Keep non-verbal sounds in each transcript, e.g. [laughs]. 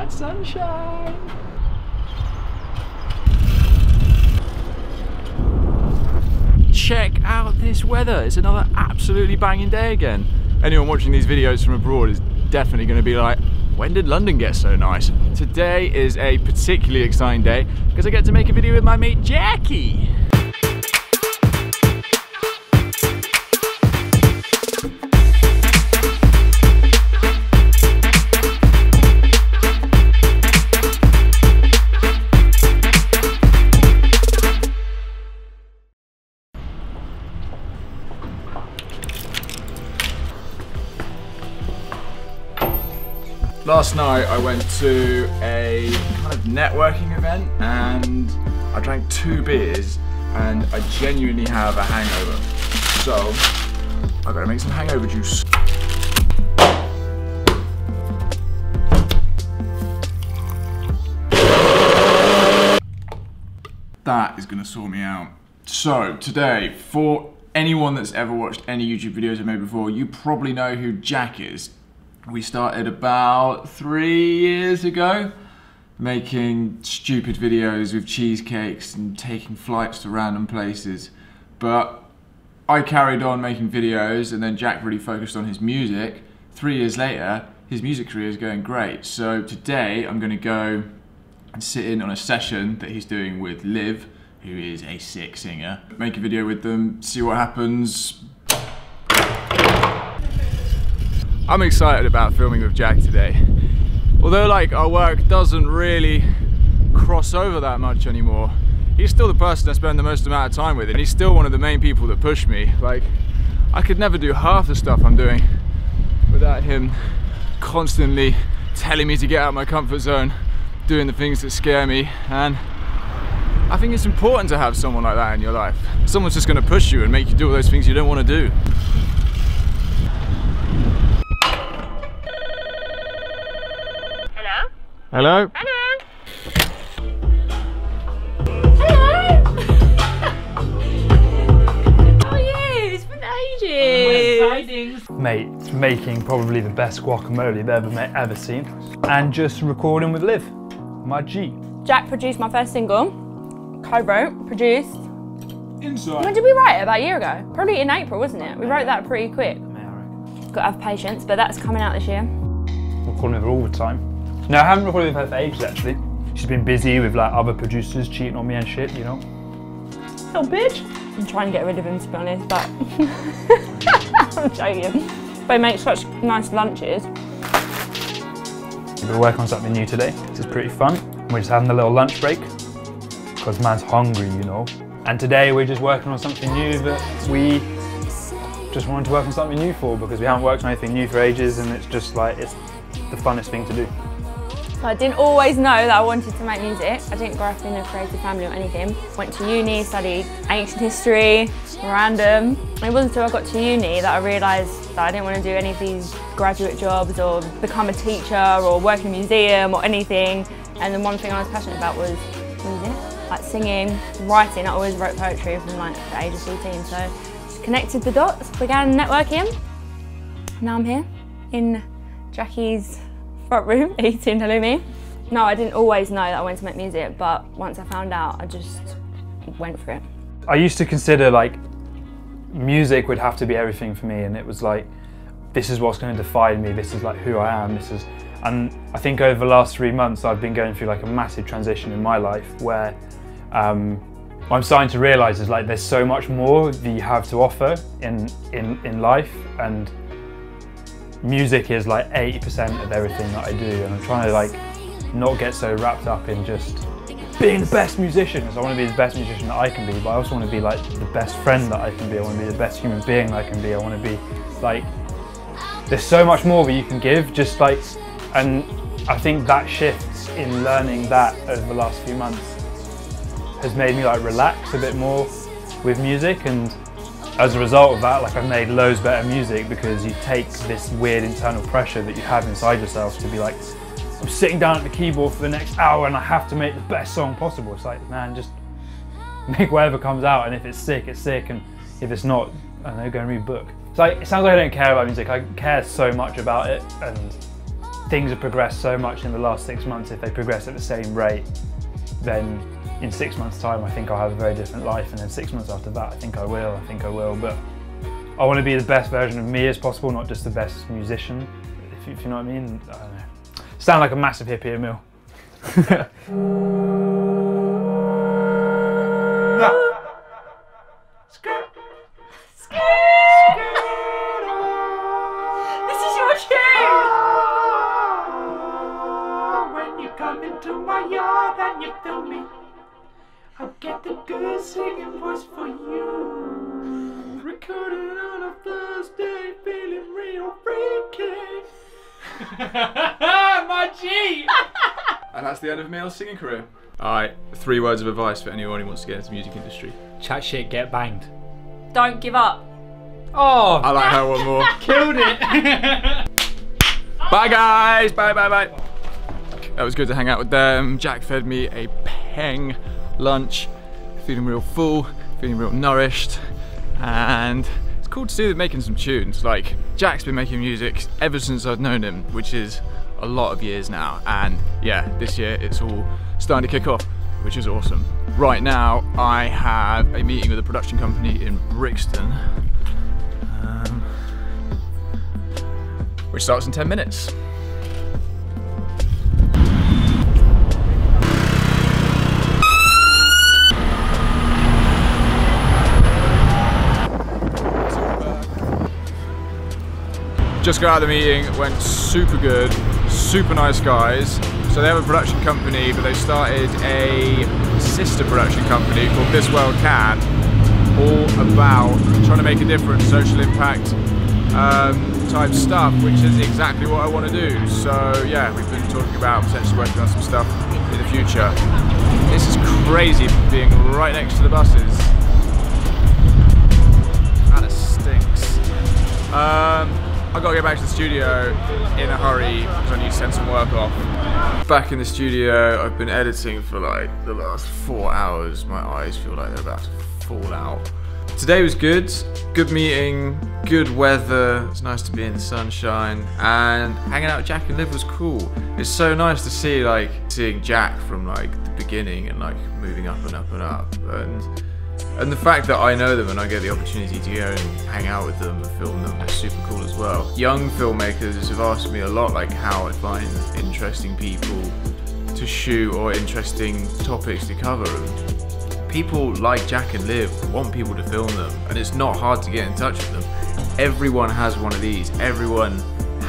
that sunshine. Check out this weather. It's another absolutely banging day again. Anyone watching these videos from abroad is definitely going to be like, when did London get so nice? Today is a particularly exciting day because I get to make a video with my mate Jackie. Last night I went to a kind of networking event and I drank two beers and I genuinely have a hangover. So I gotta make some hangover juice. That is gonna sort me out. So today, for anyone that's ever watched any YouTube videos I've made before, you probably know who Jack is. We started about three years ago making stupid videos with cheesecakes and taking flights to random places. But I carried on making videos and then Jack really focused on his music. Three years later, his music career is going great. So today I'm gonna go and sit in on a session that he's doing with Liiv, who is a sick singer. Make a video with them, see what happens, I'm excited about filming with Jack today. Although like our work doesn't really cross over that much anymore, he's still the person I spend the most amount of time with and he's still one of the main people that push me. Like, I could never do half the stuff I'm doing without him constantly telling me to get out of my comfort zone, doing the things that scare me and I think it's important to have someone like that in your life. Someone's just gonna push you and make you do all those things you don't want to do. Hello? Hello. How are you? It's been ages. Mate, making probably the best guacamole you've ever met, ever seen, and just recording with Liiv, my G. Jack produced my first single, co-wrote, produced. Inside. When did we write it? About a year ago? Probably in April, wasn't it? We wrote that pretty quick. May I reckon. Got to have patience, but that's coming out this year. Recording with her all the time. No, I haven't recorded with her for ages actually. She's been busy with like other producers cheating on me and shit, you know. Little bitch. I'm trying to get rid of him to be honest, but [laughs] I'm joking. They make such nice lunches. We're working on something new today. This is pretty fun. We're just having a little lunch break because man's hungry, you know. And today we're just working on something new that we just wanted to work on something new for because we haven't worked on anything new for ages and it's just like it's the funnest thing to do. So I didn't always know that I wanted to make music. I didn't grow up in a creative family or anything. Went to uni, studied ancient history, random. It wasn't until I got to uni that I realised that I didn't want to do any of these graduate jobs or become a teacher or work in a museum or anything. And the one thing I was passionate about was music, like singing, writing. I always wrote poetry from like the age of 14. So connected the dots, began networking. Now I'm here in Jackie's front room [laughs] eating halloumi. No, I didn't always know that I wanted to make music, but once I found out, I just went for it. I used to consider like music would have to be everything for me and it was like this is what's going to define me, this is like who I am, this is and I think over the last three months I've been going through like a massive transition in my life where um, I'm starting to realise is like there's so much more that you have to offer in, in, in life and music is like 80% of everything that I do and I'm trying to like not get so wrapped up in just being the best musician because I want to be the best musician that I can be but I also want to be like the best friend that I can be. I want to be the best human being that I can be. I want to be like there's so much more that you can give just like and I think that shift in learning that over the last few months has made me like relax a bit more with music and as a result of that like I've made loads better music because you take this weird internal pressure that you have inside yourself to be like I'm sitting down at the keyboard for the next hour and I have to make the best song possible. It's like man just make whatever comes out and if it's sick it's sick and if it's not I know go and read a book. It's like it sounds like I don't care about music. I care so much about it and things have progressed so much in the last six months. If they progress at the same rate, then in six months' time, I think I'll have a very different life. And then six months after that, I think I will. I think I will. But I want to be the best version of me as possible, not just the best musician. If you, if you know what I mean. I don't know. Sound like a massive hippie, Emil. [laughs] get the good singing voice for you. Recorded on a Thursday, feeling real freaky. [laughs] my G! [laughs] And that's the end of Emil's singing career. Alright, three words of advice for anyone who wants to get into the music industry. Chat shit, get banged. Don't give up. Oh, I like her one more. [laughs] killed it! Bye guys. Bye bye bye. That was good to hang out with them. Jack fed me a peng lunch. Feeling real full, feeling real nourished, and it's cool to see them making some tunes. Like Jack's been making music ever since I've known him, which is a lot of years now. And yeah, this year it's all starting to kick off, which is awesome. Right now, I have a meeting with a production company in Brixton. Um, which starts in 10 minutes. Just got out of the meeting, went super good, super nice guys. So they have a production company, but they started a sister production company called This World Can, all about trying to make a difference, social impact, um, type stuff, which is exactly what I want to do. So yeah, we've been talking about potentially working on some stuff in the future. This is crazy being right next to the buses. Kind of stinks. Um, I gotta get back to the studio in a hurry because I need to send some work off. Back in the studio, I've been editing for like the last four hours. My eyes feel like they're about to fall out. Today was good, good meeting, good weather. It's nice to be in the sunshine, and hanging out with Jack and Liiv was cool. It's so nice to see like seeing Jack from like the beginning and like moving up and up and up, and and the fact that I know them and I get the opportunity to go and hang out with them and film them is super cool as well. Young filmmakers have asked me a lot like how I find interesting people to shoot or interesting topics to cover. And people like Jack and Liiv want people to film them and it's not hard to get in touch with them. Everyone has one of these. Everyone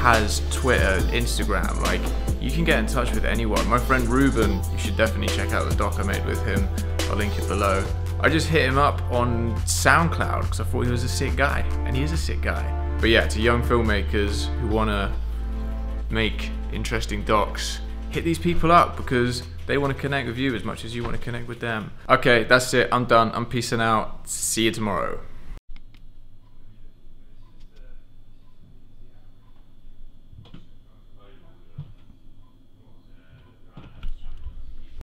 has Twitter, Instagram. Like you can get in touch with anyone. My friend Ruben, you should definitely check out the doc I made with him. I'll link it below. I just hit him up on SoundCloud because I thought he was a sick guy, and he is a sick guy. But yeah, to young filmmakers who want to make interesting docs, hit these people up because they want to connect with you as much as you want to connect with them. Okay, that's it. I'm done. I'm peacing out. See you tomorrow.